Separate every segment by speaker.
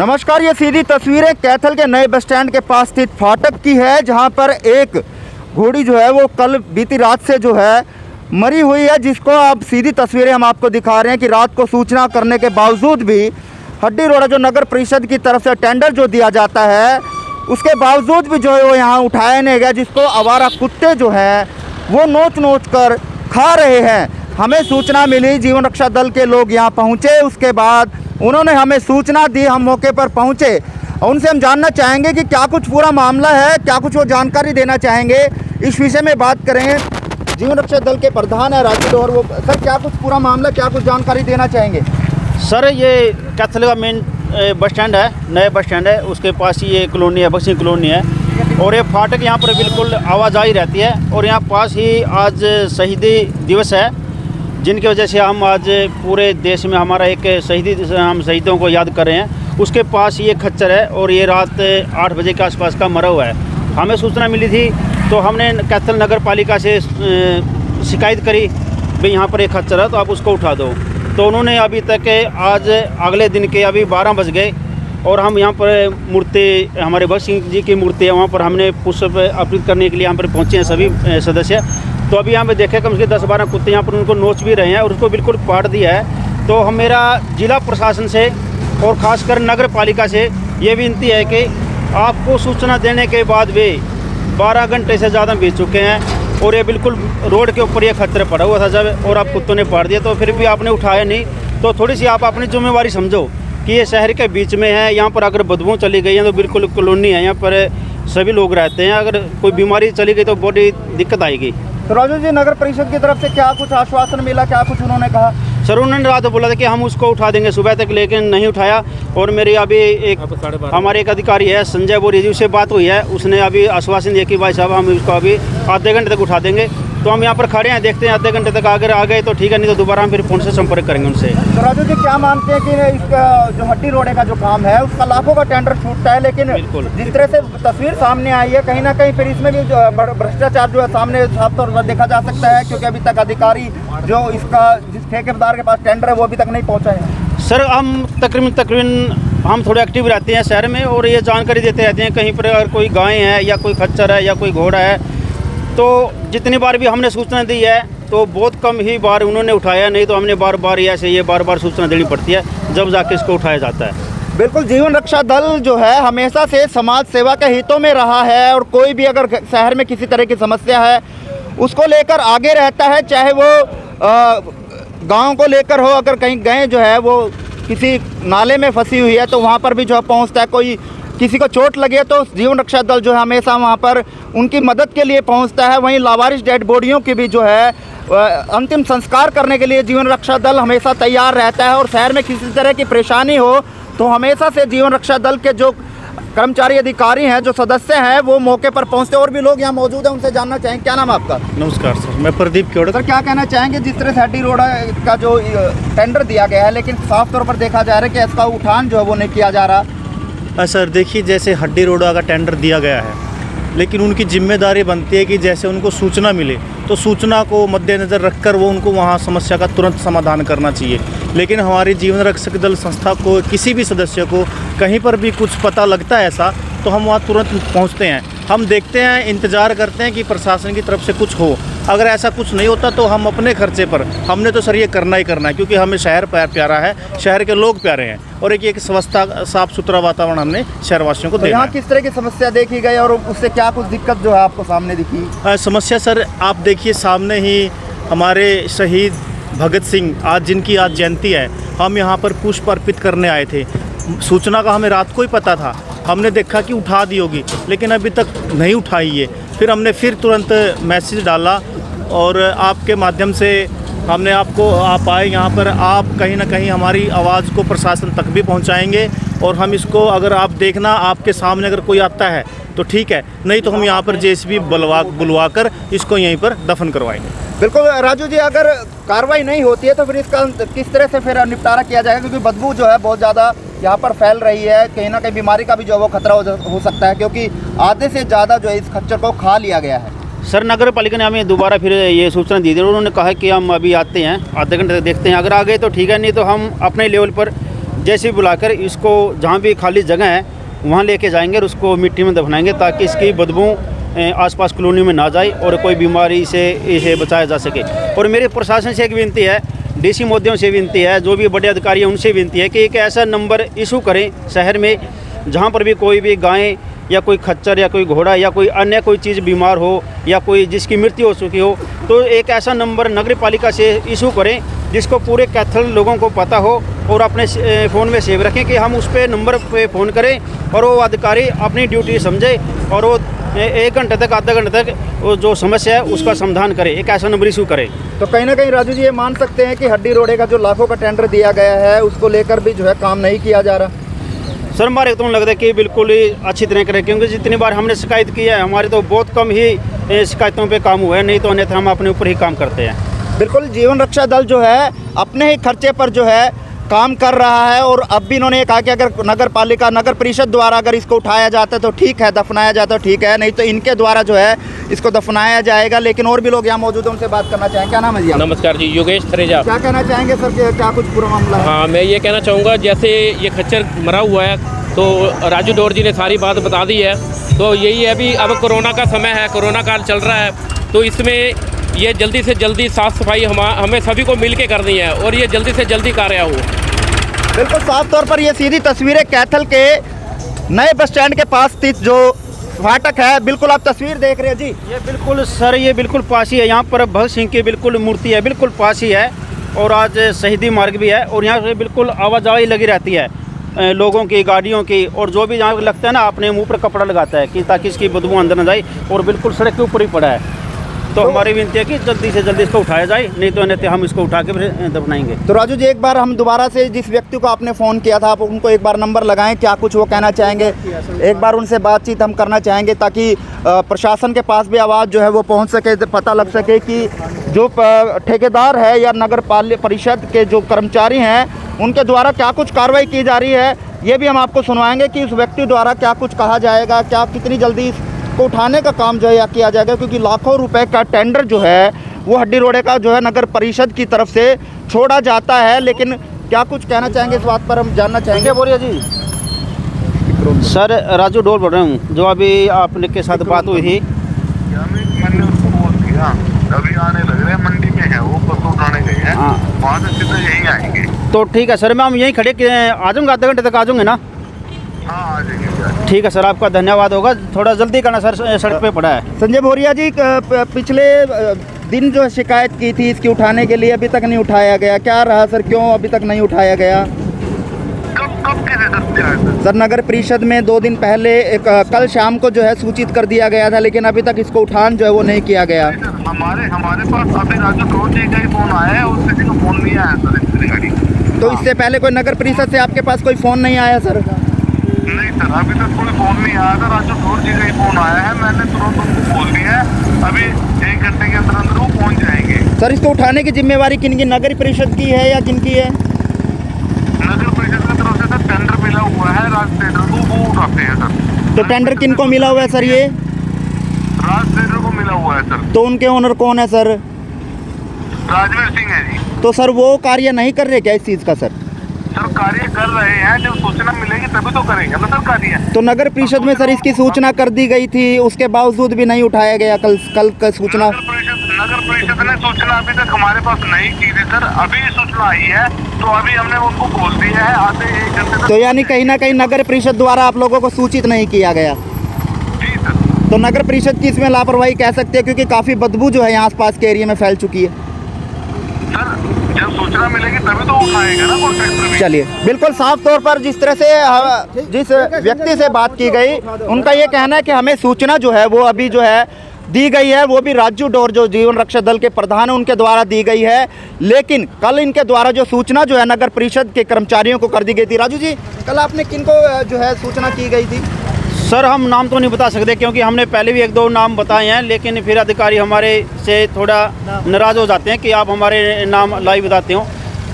Speaker 1: नमस्कार, ये सीधी तस्वीरें कैथल के नए बस स्टैंड के पास स्थित फाटक की है, जहाँ पर एक घोड़ी जो है, वो कल बीती रात से जो है, मरी हुई है, जिसको अब सीधी तस्वीरें हम आपको दिखा रहे हैं कि रात को सूचना करने के बावजूद भी हड्डी रोड़ा जो नगर परिषद की तरफ़ से टेंडर जो दिया जाता है, उसके बावजूद भी जो है वो यहाँ उठाया नहीं गया, जिसको आवारा कुत्ते जो हैं, वो नोच नोच कर खा रहे हैं। हमें सूचना मिली, जीवन रक्षा दल के लोग यहाँ पहुँचे। उसके बाद उन्होंने हमें सूचना दी, हम मौके पर पहुँचे। उनसे हम जानना चाहेंगे कि क्या कुछ पूरा मामला है, क्या कुछ वो जानकारी देना चाहेंगे। इस विषय में बात करें। जीवन रक्षा दल के प्रधान है राजू और वो सर, क्या कुछ पूरा मामला, क्या कुछ जानकारी देना चाहेंगे?
Speaker 2: सर, ये कैथल का मेन बस स्टैंड है नया बस स्टैंड है। उसके पास ही ये कॉलोनी है बक्सी कॉलोनी है। और ये फाटक यहाँ पर बिल्कुल आवाजाही रहती है। और यहाँ पास ही आज शहीदी दिवस है। जिनकी वजह से हम आज पूरे देश में हमारा एक शहीदी, हम शहीदों को याद कर रहे हैं। उसके पास ये खच्चर है और ये रात आठ बजे के आसपास का मरा हुआ है। हमें सूचना मिली थी तो हमने कैथल नगर पालिका से शिकायत करी, भाई यहाँ पर एक खच्चर है तो आप उसको उठा दो। तो उन्होंने अभी तक आज, अगले दिन के अभी बारह बज गए और हम यहाँ पर मूर्ति, हमारे भगत सिंह जी की मूर्ति है, वहाँ पर हमने पुष्प अर्पित करने के लिए यहाँ पर पहुँचे हैं सभी सदस्य। तो अभी यहाँ पे देखे कम से कम दस बारह कुत्ते यहाँ पर, उनको नोच भी रहे हैं और उसको बिल्कुल पाट दिया है। तो हम मेरा जिला प्रशासन से और ख़ासकर नगर पालिका से ये विनती है कि आपको सूचना देने के बाद वे बारह घंटे से ज़्यादा बीत चुके हैं और ये बिल्कुल रोड के ऊपर ये खतरे पड़ा हुआ था जब और आप कुत्तों ने पाड़ दिया तो फिर भी आपने उठाया नहीं। तो थोड़ी सी आप अपनी जिम्मेवारी समझो कि ये शहर के बीच में है, यहाँ पर अगर बदबू चली गई है तो बिल्कुल कॉलोनी है, यहाँ पर सभी लोग रहते हैं, अगर कोई बीमारी चली गई तो बड़ी दिक्कत आएगी।
Speaker 1: तो राजू जी नगर परिषद की तरफ़ से क्या कुछ आश्वासन मिला क्या कुछ उन्होंने कहा?
Speaker 2: सर उन्होंने रात बोला था कि हम उसको उठा देंगे सुबह तक लेकिन नहीं उठाया। और मेरी अभी एक हमारे एक अधिकारी है संजय बोरी जी उससे बात हुई है। उसने अभी आश्वासन दिया कि भाई साहब हम उसको अभी आधे घंटे तक उठा देंगे। तो हम यहाँ पर खड़े हैं देखते हैं आधे घंटे तक अगर आ गए तो ठीक है नहीं तो दोबारा हम फिर फ़ोन से संपर्क करेंगे उनसे।
Speaker 1: तो राजू जी क्या मानते हैं कि इसका जो हड्डी रोडे का जो काम है उसका लाखों का टेंडर छूटता है लेकिन बिल्कुल। जिस तरह से तस्वीर सामने आई है कहीं ना कहीं फिर इसमें भी भ्रष्टाचार जो है सामने साफ़ तौर पर देखा जा सकता है क्योंकि अभी तक अधिकारी जो इसका जिस ठेकेदार के पास टेंडर है वो अभी तक नहीं पहुँचा है।
Speaker 2: सर हम तकरीबन तकरीबन हम थोड़े एक्टिव रहते हैं शहर में और ये जानकारी देते रहते हैं कहीं पर अगर कोई गाय है या कोई खच्चर है या कोई घोड़ा है तो जितनी बार भी हमने सूचना दी है तो बहुत कम ही बार उन्होंने उठाया, नहीं तो हमने बार बार ऐसे ये बार बार सूचना देनी पड़ती है, जब जाके इसको उठाया जाता है।
Speaker 1: बिल्कुल, जीवन रक्षा दल जो है, हमेशा से समाज सेवा के हितों में रहा है और कोई भी अगर शहर में किसी तरह की समस्या है, उसको लेकर आगे रहता है, चाहे वो गाँव को लेकर हो, अगर कहीं गए जो है, वो किसी नाले में फंसी हुई है तो वहाँ पर भी जो है पहुँचता है, कोई किसी को चोट लगे तो जीवन रक्षा दल जो है हमेशा वहाँ पर उनकी मदद के लिए पहुँचता है। वहीं लावारिश डेड बॉडियों की भी जो है अंतिम संस्कार करने के लिए जीवन रक्षा दल हमेशा तैयार रहता है और शहर में किसी तरह की परेशानी हो तो हमेशा से जीवन रक्षा दल के जो कर्मचारी अधिकारी हैं जो सदस्य हैं वो मौके पर पहुँचते और भी लोग यहाँ मौजूद हैं उनसे जानना चाहेंगे क्या नाम आपका?
Speaker 2: नमस्कार सर मैं प्रदीप क्योड़ा
Speaker 1: सर क्या कहना चाहेंगे? जिस तरह से हड्डी रोड का जो टेंडर दिया गया है लेकिन साफ़ तौर पर देखा जा रहा है कि इसका उठान जो है वो नहीं किया जा रहा।
Speaker 3: सर, देखिए, जैसे हड्डी रोडा का टेंडर दिया गया है, लेकिन उनकी ज़िम्मेदारी बनती है कि जैसे उनको सूचना मिले तो सूचना को मद्देनज़र रखकर वो उनको वहाँ समस्या का तुरंत समाधान करना चाहिए। लेकिन हमारी जीवन रक्षक दल संस्था को, किसी भी सदस्य को, कहीं पर भी कुछ पता लगता है ऐसा तो हम वहाँ तुरंत पहुँचते हैं। हम देखते हैं, इंतज़ार करते हैं कि प्रशासन की तरफ़ से कुछ हो। अगर ऐसा कुछ नहीं होता तो हम अपने खर्चे पर हमने तो सर ये करना ही करना है क्योंकि हमें शहर प्यारा है शहर के लोग प्यारे हैं और एक एक स्वच्छता साफ़ सुथरा वातावरण हमने शहरवासियों को तो
Speaker 1: यहाँ किस तरह की समस्या देखी गई और उससे क्या कुछ दिक्कत जो है आपको सामने दिखी?
Speaker 3: आ, समस्या सर आप देखिए सामने ही हमारे शहीद भगत सिंह आज जिनकी आज जयंती है हम यहाँ पर पुष्प अर्पित करने आए थे। सूचना का हमें रात को ही पता था हमने देखा कि उठा दी होगी लेकिन अभी तक नहीं उठाई है फिर हमने फिर तुरंत मैसेज डाला और आपके माध्यम से हमने आपको, आप आए यहाँ पर, आप कहीं ना कहीं हमारी आवाज़ को प्रशासन तक भी पहुँचाएँगे और हम इसको अगर आप देखना, आपके सामने अगर कोई आता है तो ठीक है, नहीं तो हम यहाँ पर जे बुलवा बुलवा कर इसको यहीं पर दफन करवाएँगे।
Speaker 1: बिल्कुल, राजू जी, अगर कार्रवाई नहीं होती है तो फिर इसका किस तरह से फिर निपटारा किया जाएगा? क्योंकि बदबू जो है बहुत ज़्यादा यहाँ पर फैल रही है कहीं ना कहीं बीमारी का भी जो है वो खतरा हो, सकता है क्योंकि आधे से ज़्यादा जो है इस खच्चर को खा लिया गया है।
Speaker 2: सर नगर पालिका ने हमें दोबारा फिर ये सूचना दी थी उन्होंने कहा कि हम अभी आते हैं आधे घंटे तक देखते हैं। अगर आ गए तो ठीक है नहीं तो हम अपने लेवल पर जैसे बुलाकर इसको जहाँ भी खाली जगह है वहाँ लेके जाएँगे और उसको मिट्टी में दफनाएँगे ताकि इसकी बदबू आसपास कॉलोनी में ना जाए और कोई बीमारी से इसे बचाया जा सके। और मेरे प्रशासन से एक विनती है डीसी मोदियों से विनती है, जो भी बड़े अधिकारी हैं, उनसे विनती है कि एक ऐसा नंबर इशू करें शहर में, जहाँ पर भी कोई भी गाय या कोई खच्चर या कोई घोड़ा या कोई अन्य कोई चीज़ बीमार हो या कोई जिसकी मृत्यु हो चुकी हो तो एक ऐसा नंबर नगर पालिका से इशू करें, जिसको पूरे कैथल लोगों को पता हो और अपने फ़ोन में सेव रखें कि हम उस पर नंबर पे फ़ोन करें और वो अधिकारी अपनी ड्यूटी समझे और वो एक घंटे तक आधा घंटे तक वो जो समस्या है उसका समाधान करे एक ऐसा नंबर इशू करे।
Speaker 1: तो कहीं ना कहीं राजू जी ये मान सकते हैं कि हड्डी रोडे का जो लाखों का टेंडर दिया गया है उसको लेकर भी जो है काम नहीं किया जा रहा।
Speaker 2: सर हमारे तो लगता है कि बिल्कुल ही अच्छी तरह करें क्योंकि जितनी बार हमने शिकायत की है हमारे तो बहुत कम ही शिकायतों पे काम हुआ है नहीं तो अन्यथा हम अपने ऊपर ही काम करते हैं।
Speaker 1: बिल्कुल जीवन रक्षा दल जो है अपने ही खर्चे पर जो है काम कर रहा है और अब भी इन्होंने कहा कि अगर नगर पालिका नगर परिषद द्वारा अगर इसको उठाया जाता है तो ठीक है दफनाया जाता है ठीक है। नहीं तो इनके द्वारा जो है इसको दफनाया जाएगा लेकिन और भी लोग यहाँ मौजूद हैं उनसे बात करना चाहेंगे। क्या नाम है जी
Speaker 4: नमस्कार जी योगेश थरेजा।
Speaker 1: क्या कहना चाहेंगे सर क्या कुछ पूरा मामला है?
Speaker 4: हाँ मैं ये कहना चाहूँगा जैसे ये खच्चर मरा हुआ है तो राजू डोर जी ने सारी बात बता दी है। तो यही है भी अब कोरोना का समय है कोरोना काल चल रहा है तो इसमें ये जल्दी से जल्दी साफ़ सफ़ाई हम हमें सभी को मिल के करनी है और ये जल्दी से जल्दी कार्य हो।
Speaker 1: बिल्कुल साफ़ तौर पर ये सीधी तस्वीरें कैथल के नए बस स्टैंड के पास स्थित जो फाटक है बिल्कुल आप तस्वीर देख रहे हैं जी।
Speaker 2: ये बिल्कुल सर ये बिल्कुल पास ही है। यहाँ पर भगत सिंह की बिल्कुल मूर्ति है बिल्कुल पास ही है और आज शहीदी मार्ग भी है और यहाँ से बिल्कुल आवाजाही लगी रहती है लोगों की गाड़ियों की और जो भी यहाँ लगता है ना अपने मुँह पर कपड़ा लगाता है कि ताकि इसकी बदबू अंदर न जाए और बिल्कुल सड़क के ऊपर ही पड़ा है। तो हमारी विनती है कि जल्दी से जल्दी इसको उठाया जाए, नहीं तो अन्यथा हम इसको उठा के दफनाएँगे।
Speaker 1: तो राजू जी, एक बार हम दोबारा से जिस व्यक्ति को आपने फ़ोन किया था, आप उनको एक बार नंबर लगाएँ, क्या कुछ वो कहना चाहेंगे? एक बार उनसे बातचीत हम करना चाहेंगे ताकि प्रशासन के पास भी आवाज़ जो है वो पहुँच सके तो पता लग सके कि जो ठेकेदार है या नगर परिषद के जो कर्मचारी हैं, उनके द्वारा क्या कुछ कार्रवाई की जा रही है, ये भी हम आपको सुनवाएँगे कि उस व्यक्ति द्वारा क्या कुछ कहा जाएगा, क्या कितनी जल्दी इसको उठाने का काम जो है किया जाएगा क्योंकि लाखों रुपए का टेंडर जो है वो हड्डी रोडे का जो है नगर परिषद की तरफ़ से छोड़ा जाता है। लेकिन क्या कुछ कहना चाहेंगे इस बात पर हम जानना चाहेंगे?
Speaker 2: बोलिए जी। सर राजू डोल बोल रहा हूँ। जो अभी आपने के साथ बात हुई थी।
Speaker 5: अभी आने लग रहे हैं। मंडी में है वो पशु उठाने गए हैं
Speaker 2: हाँ।
Speaker 5: वहाँ से सीधे यहीं आएँगे
Speaker 2: तो ठीक है सर मैं हम यहीं खड़े आ जाऊँगा आधे घंटे तक आ जाऊँगे ना?
Speaker 5: हाँ आ जाएँगे।
Speaker 2: ठीक है सर आपका धन्यवाद होगा। थोड़ा जल्दी करना सर सड़क पे पड़ा है।
Speaker 1: संजय भोरिया जी पिछले दिन जो शिकायत की थी इसकी उठाने के लिए अभी तक नहीं उठाया गया। क्या रहा सर क्यों अभी तक नहीं उठाया गया? सर नगर परिषद में दो दिन पहले एक कल शाम को जो है सूचित कर दिया गया था लेकिन अभी तक इसको उठान जो है वो नहीं किया गया।
Speaker 5: हमारे हमारे पास अभी राजू जी का ही फ़ोन आया है और किसी का फ़ोन नहीं आया सर
Speaker 1: तो इससे पहले कोई नगर परिषद से आपके पास कोई फ़ोन नहीं आया सर?
Speaker 5: नहीं सर अभी तक कोई फ़ोन नहीं आया था। राजू रोड जी का ही फ़ोन आया है। मैंने तुरंत उनको बोल दिया है। अभी एक घंटे के अंदर अंदर वो पहुँच जाएँगे।
Speaker 1: सर इसको उठाने की जिम्मेवारी किन की? नगर परिषद की है या किन की है?
Speaker 5: नगर परिषद की तरफ़ से सर टेंडर मिला हुआ है। राज टेंडर को वो उठाते हैं सर।
Speaker 1: तो टेंडर किन को मिला हुआ है सर ये?
Speaker 5: राज टेंडर को मिला हुआ है सर।
Speaker 1: तो उनके ओनर कौन है सर?
Speaker 5: राजवीर सिंह है जी।
Speaker 1: तो सर वो कार्य नहीं कर रहे क्या इस चीज़ का सर?
Speaker 5: कार्य कर रहे हैं जब सूचना मिलेगी तभी तो करेंगे। ना सर कार्य
Speaker 1: तो नगर परिषद में सर इसकी सूचना कर दी गई थी उसके बावजूद भी नहीं उठाया गया कल कल का सूचना?
Speaker 5: नगर परिषद ने सूचना अभी तक हमारे पास नहीं की थी सर। अभी सूचना आई है तो अभी हमने उनको बोल दिया है आते एक घंटे
Speaker 1: तो यानी कहीं ना कहीं नगर परिषद द्वारा आप लोगों को सूचित नहीं किया गया?
Speaker 5: जी सर।
Speaker 1: तो नगर परिषद की इसमें लापरवाही कह सकते हैं क्योंकि काफ़ी बदबू जो है यहाँ आसपास के एरिया में फैल चुकी है।
Speaker 5: सर जब सूचना मिलेगी तभी तो उठाएगा ना कॉन्ट्रैक्टर
Speaker 1: चलिए बिल्कुल साफ़ तौर पर जिस तरह से जिस व्यक्ति से बात की गई उनका ये कहना है कि हमें सूचना जो है वो अभी जो है दी गई है वो भी राजू डोर जो जीवन रक्षा दल के प्रधान है उनके द्वारा दी गई है। लेकिन कल इनके द्वारा जो सूचना जो है नगर परिषद के कर्मचारियों को कर दी गई थी। राजू जी कल आपने किनको जो है सूचना की गई थी?
Speaker 2: सर, हम नाम तो नहीं बता सकते क्योंकि हमने पहले भी एक दो नाम बताए हैं, लेकिन फिर अधिकारी हमारे से थोड़ा नाराज़ हो जाते हैं कि आप हमारे नाम लाइव बताते हो।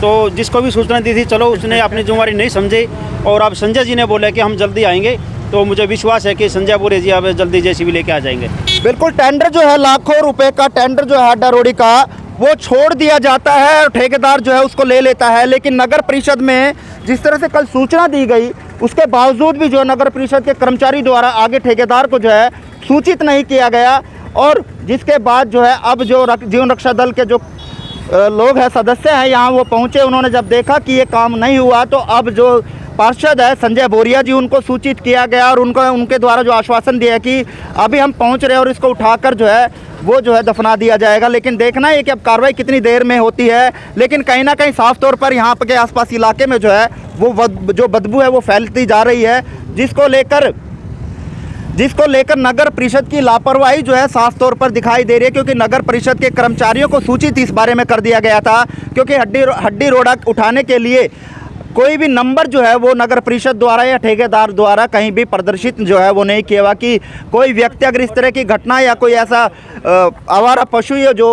Speaker 2: तो जिसको भी सूचना दी थी, चलो उसने अपनी जिम्मेवारी नहीं समझी और आप संजय जी ने बोला कि हम जल्दी आएँगे। तो मुझे विश्वास है कि संजय बोरे जी आप जल्दी जैसी भी लेके आ जाएँगे।
Speaker 1: बिल्कुल, टेंडर जो है, लाखों रुपए का टेंडर जो है अड्डा रोडी का, वो छोड़ दिया जाता है और ठेकेदार जो है, उसको ले लेता है। लेकिन नगर परिषद में जिस तरह से कल सूचना दी गई उसके बावजूद भी जो है नगर परिषद के कर्मचारी द्वारा आगे ठेकेदार को जो है सूचित नहीं किया गया और जिसके बाद जो है अब जो रक, जीवन रक्षा दल के जो लोग हैं सदस्य हैं यहाँ वो पहुँचे उन्होंने जब देखा कि ये काम नहीं हुआ तो अब जो पार्षद है संजय बोरिया जी, उनको सूचित किया गया और उनको, उनके द्वारा जो आश्वासन दिया कि अभी हम पहुँच रहे हैं और इसको उठाकर जो है, वो जो है दफना दिया जाएगा। लेकिन देखना है कि अब कार्रवाई कितनी देर में होती है, लेकिन कहीं ना कहीं साफ़ तौर पर यहाँ के आसपास इलाके में जो है, वो जो बदबू है वो फैलती जा रही है, जिसको लेकर जिसको लेकर नगर परिषद की लापरवाही जो है साफ़ तौर पर दिखाई दे रही है, क्योंकि नगर परिषद के कर्मचारियों को सूचित इस बारे में कर दिया गया था, क्योंकि हड्डी हड्डी रोड़ा उठाने के लिए कोई भी नंबर जो है वो नगर परिषद द्वारा या ठेकेदार द्वारा कहीं भी प्रदर्शित जो है वो नहीं किया हुआ कि कोई व्यक्ति अगर इस तरह की घटना या कोई ऐसा आवारा पशु या जो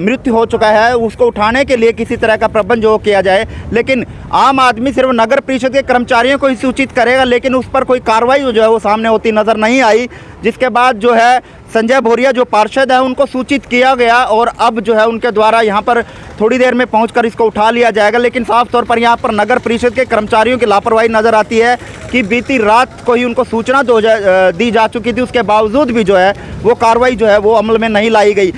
Speaker 1: मृत्यु हो चुका है, उसको उठाने के लिए किसी तरह का प्रबंध जो किया जाए, लेकिन आम आदमी सिर्फ़ नगर परिषद के कर्मचारियों को ही सूचित करेगा, लेकिन उस पर कोई कार्रवाई जो है वो सामने होती नज़र नहीं आई, जिसके बाद जो है संजय भोरिया जो पार्षद है उनको सूचित किया गया और अब जो है उनके द्वारा यहाँ पर थोड़ी देर में पहुंचकर इसको उठा लिया जाएगा। लेकिन साफ़ तौर पर यहाँ पर नगर परिषद के कर्मचारियों की लापरवाही नज़र आती है कि बीती रात को ही उनको सूचना दो जा, दी जा चुकी थी। उसके बावजूद भी जो है वो कार्रवाई जो है वो अमल में नहीं लाई गई।